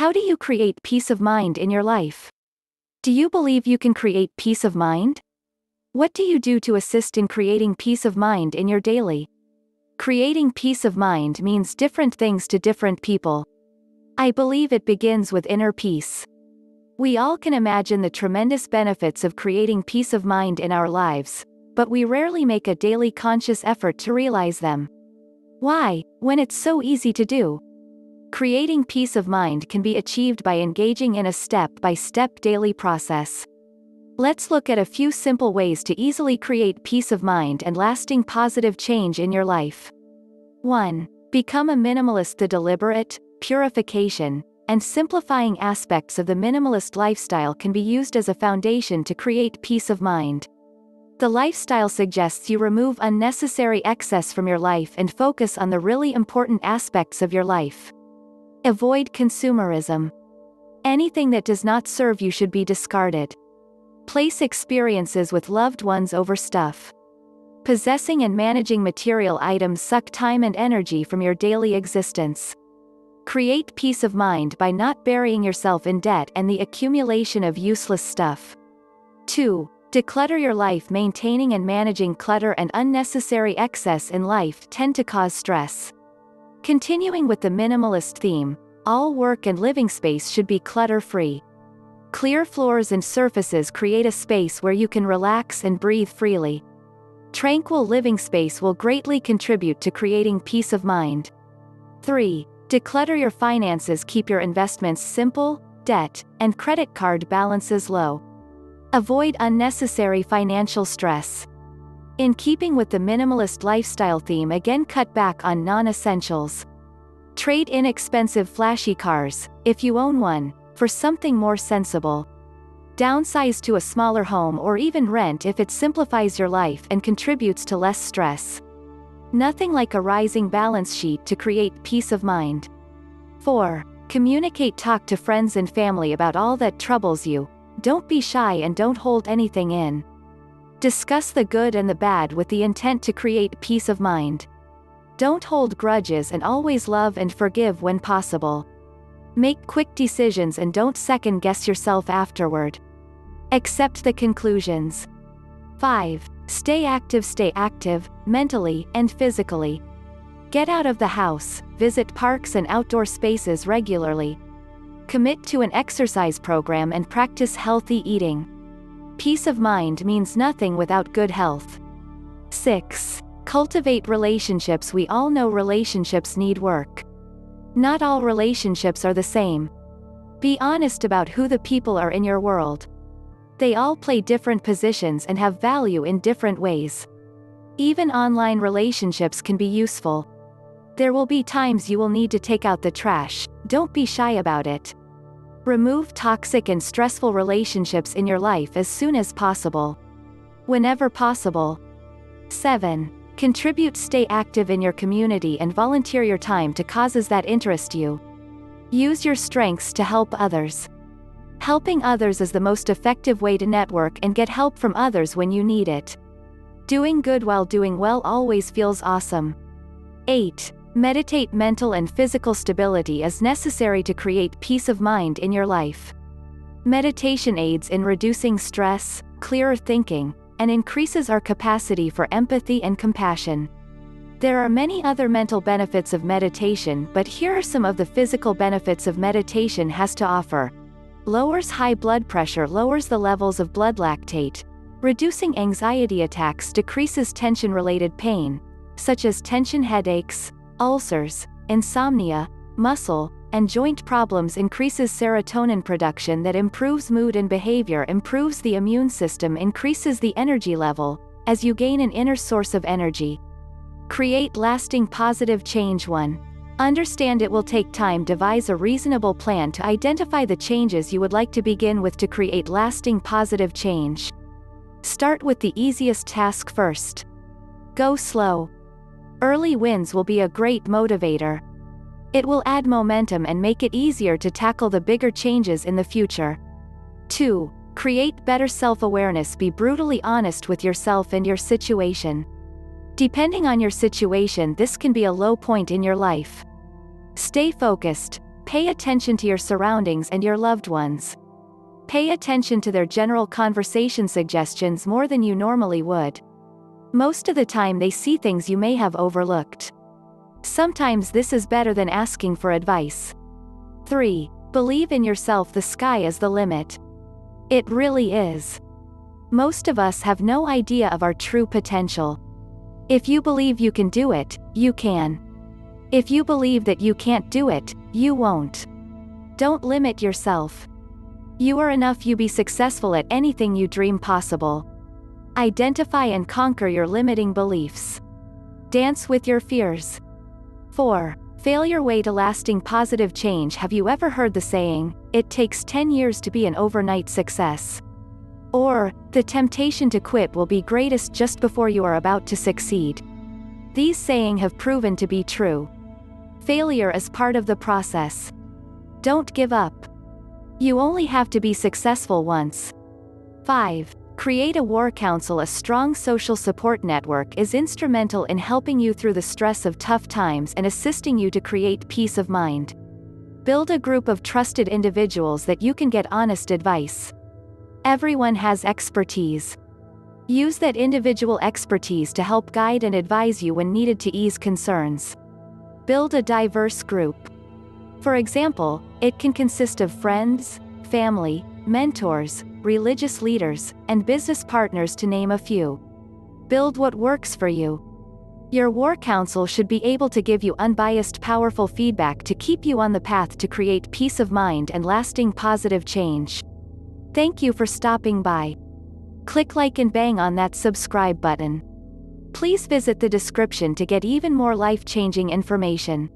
How do you create peace of mind in your life? Do you believe you can create peace of mind? What do you do to assist in creating peace of mind in your daily? Creating peace of mind means different things to different people. I believe it begins with inner peace. We all can imagine the tremendous benefits of creating peace of mind in our lives, but we rarely make a daily conscious effort to realize them. Why, when it's so easy to do? Creating peace of mind can be achieved by engaging in a step-by-step daily process. Let's look at a few simple ways to easily create peace of mind and lasting positive change in your life. 1. Become a minimalist The deliberate, purification, and simplifying aspects of the minimalist lifestyle can be used as a foundation to create peace of mind. The lifestyle suggests you remove unnecessary excess from your life and focus on the really important aspects of your life. Avoid consumerism. Anything that does not serve you should be discarded. Place experiences with loved ones over stuff. Possessing and managing material items suck time and energy from your daily existence. Create peace of mind by not burying yourself in debt and the accumulation of useless stuff. 2. Declutter your life Maintaining and managing clutter and unnecessary excess in life tend to cause stress. Continuing with the minimalist theme, all work and living space should be clutter-free. Clear floors and surfaces create a space where you can relax and breathe freely. Tranquil living space will greatly contribute to creating peace of mind. 3. Declutter your finances Keep your investments simple, debt, and credit card balances low. Avoid unnecessary financial stress. In keeping with the minimalist lifestyle theme again cut back on non-essentials. Trade inexpensive flashy cars, if you own one, for something more sensible. Downsize to a smaller home or even rent if it simplifies your life and contributes to less stress. Nothing like a rising balance sheet to create peace of mind. 4. Communicate Talk to friends and family about all that troubles you. Don't be shy and don't hold anything in. Discuss the good and the bad with the intent to create peace of mind. Don't hold grudges and always love and forgive when possible. Make quick decisions and don't second guess yourself afterward. Accept the conclusions. 5. Stay active Stay active, mentally and physically. Get out of the house, visit parks and outdoor spaces regularly. Commit to an exercise program and practice healthy eating. Peace of mind means nothing without good health. 6. Cultivate relationships We all know relationships need work. Not all relationships are the same. Be honest about who the people are in your world. They all play different positions and have value in different ways. Even online relationships can be useful. There will be times you will need to take out the trash, don't be shy about it. Remove toxic and stressful relationships in your life as soon as possible. Whenever possible. 7. Contribute Stay active in your community and volunteer your time to causes that interest you. Use your strengths to help others. Helping others is the most effective way to network and get help from others when you need it. Doing good while doing well always feels awesome. 8. Meditate mental and physical stability is necessary to create peace of mind in your life. Meditation aids in reducing stress, clearer thinking, and increases our capacity for empathy and compassion. There are many other mental benefits of meditation but here are some of the physical benefits of meditation has to offer. Lowers high blood pressure lowers the levels of blood lactate. Reducing anxiety attacks decreases tension-related pain, such as tension headaches, ulcers, insomnia, muscle, and joint problems increases serotonin production that improves mood and behavior improves the immune system increases the energy level, as you gain an inner source of energy. Create lasting positive change 1. Understand it will take time devise a reasonable plan to identify the changes you would like to begin with to create lasting positive change. Start with the easiest task first. Go slow. Early wins will be a great motivator. It will add momentum and make it easier to tackle the bigger changes in the future. 2. Create better self-awareness Be brutally honest with yourself and your situation. Depending on your situation this can be a low point in your life. Stay focused, Pay attention to your surroundings and your loved ones. Pay attention to their general conversation suggestions more than you normally would. Most of the time they see things you may have overlooked. Sometimes this is better than asking for advice. 3. Believe in yourself the sky is the limit. It really is. Most of us have no idea of our true potential. If you believe you can do it, you can. If you believe that you can't do it, you won't. Don't limit yourself. You are enough you be successful at anything you dream possible. Identify and conquer your limiting beliefs. Dance with your fears. 4. Fail your way to lasting positive change. Have you ever heard the saying, it takes 10 years to be an overnight success? Or, the temptation to quit will be greatest just before you are about to succeed. These saying have proven to be true. Failure is part of the process. Don't give up. You only have to be successful once. 5. Create a War Council A strong social support network is instrumental in helping you through the stress of tough times and assisting you to create peace of mind. Build a group of trusted individuals that you can get honest advice. Everyone has expertise. Use that individual expertise to help guide and advise you when needed to ease concerns. Build a diverse group. For example, it can consist of friends, family, mentors, religious leaders, and business partners to name a few. Build what works for you. Your War Council should be able to give you unbiased powerful feedback to keep you on the path to create peace of mind and lasting positive change. Thank you for stopping by. Click like and bang on that subscribe button. Please visit the description to get even more life-changing information.